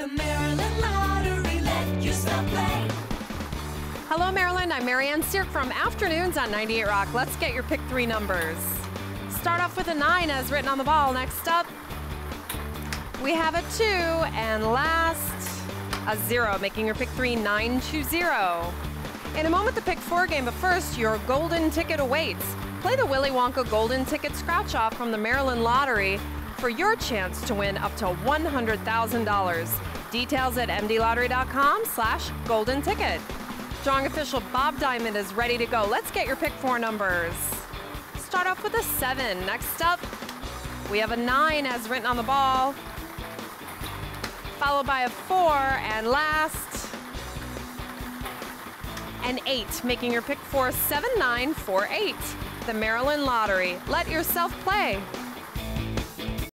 The Maryland Lottery, let play. Hello, Maryland. I'm Marianne Seark from Afternoons on 98 Rock. Let's get your pick three numbers. Start off with a nine as written on the ball. Next up, we have a two, and last, a zero, making your pick three nine two zero. In a moment, the pick four game, but first, your golden ticket awaits. Play the Willy Wonka Golden Ticket Scratch Off from the Maryland Lottery for your chance to win up to $100,000. Details at mdlottery.com slash golden ticket. Strong official Bob Diamond is ready to go. Let's get your pick four numbers. Start off with a seven. Next up, we have a nine as written on the ball, followed by a four, and last, an eight, making your pick four seven nine four eight. The Maryland Lottery. Let yourself play.